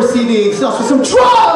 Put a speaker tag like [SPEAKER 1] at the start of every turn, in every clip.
[SPEAKER 1] the first CD. With some trouble.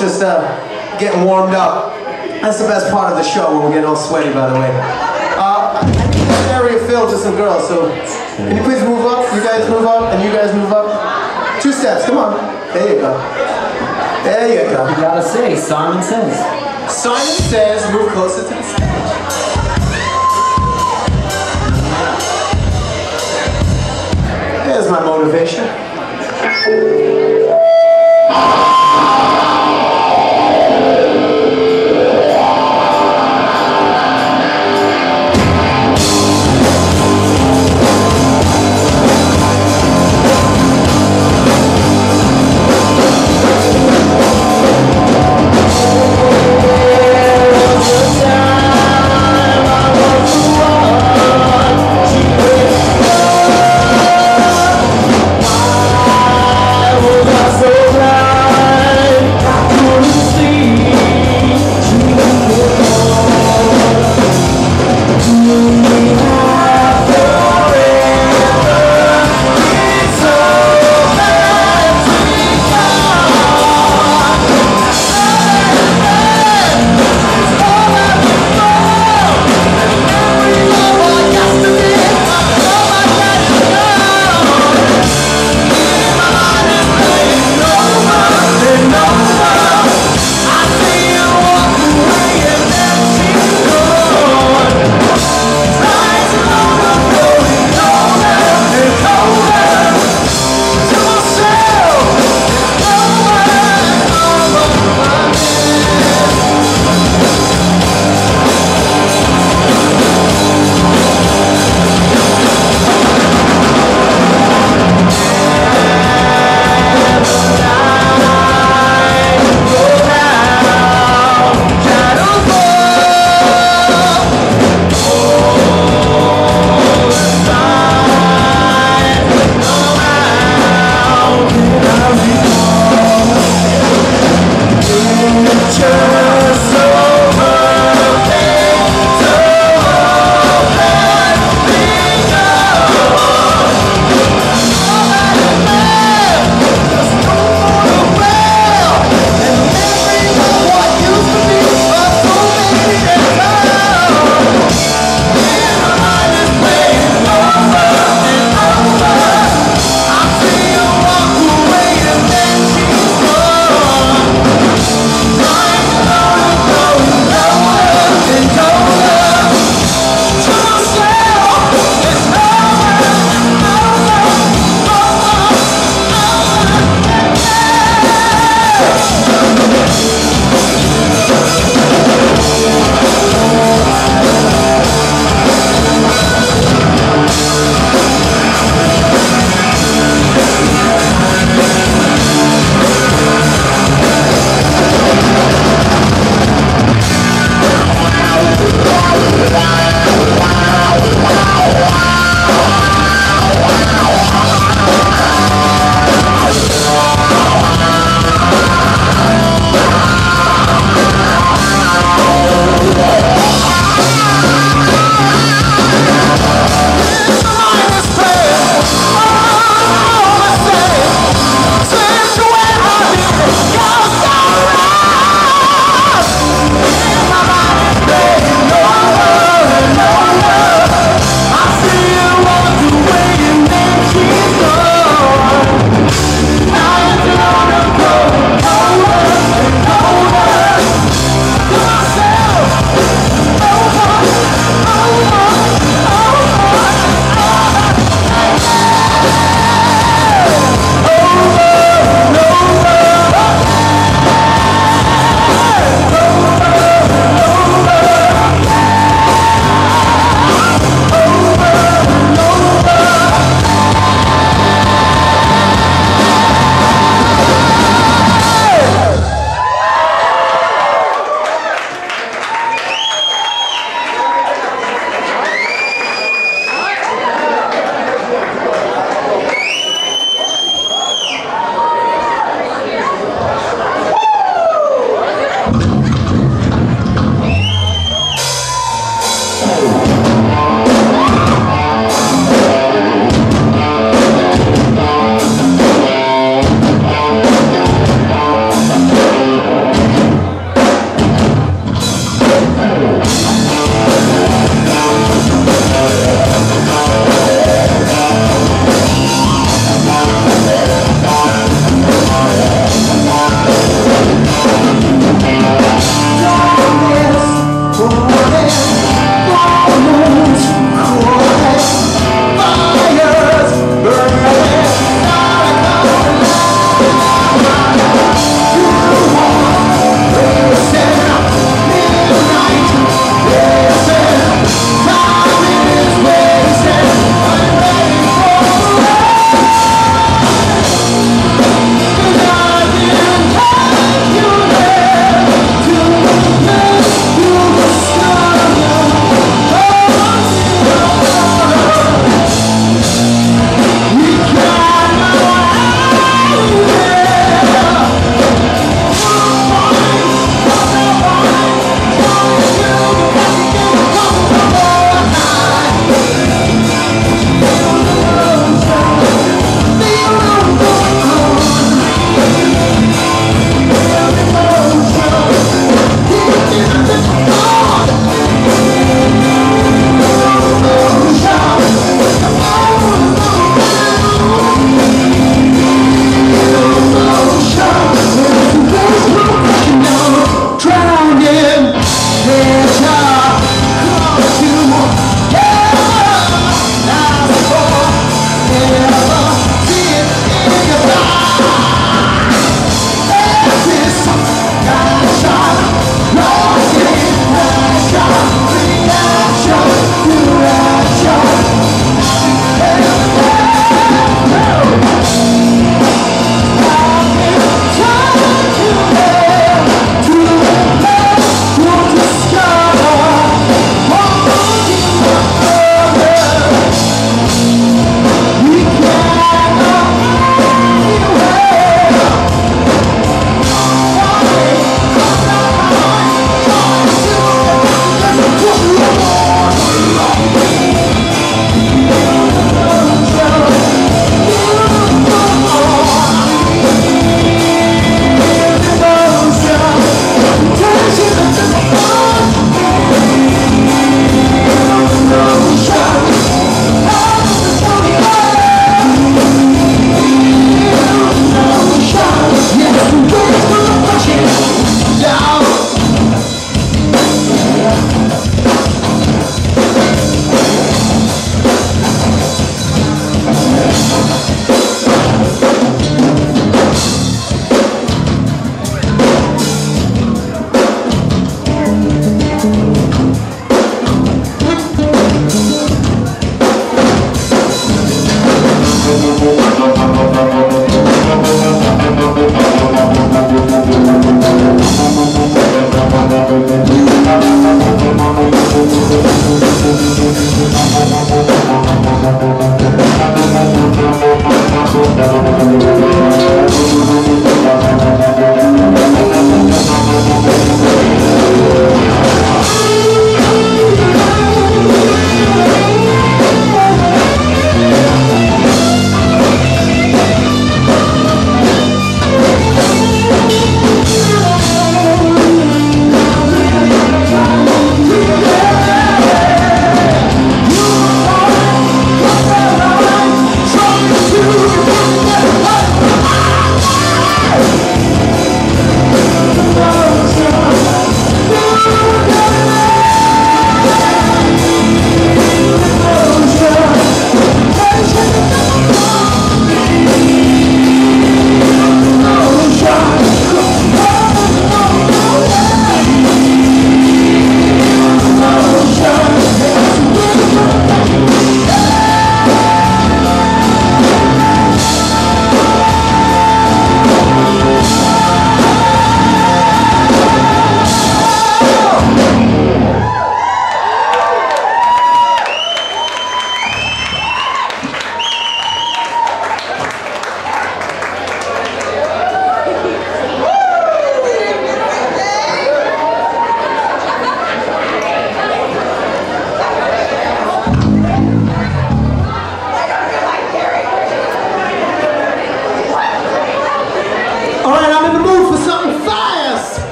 [SPEAKER 2] Just uh, getting warmed up. That's the best part of the show when we're getting all sweaty, by the way. Uh, I need this area filled with some girls, so can you please move up? You guys move up, and you guys move up. Two steps, come on. There you go. There you go.
[SPEAKER 1] You gotta say, Simon says.
[SPEAKER 2] Simon says move closer to the stage. There's my motivation.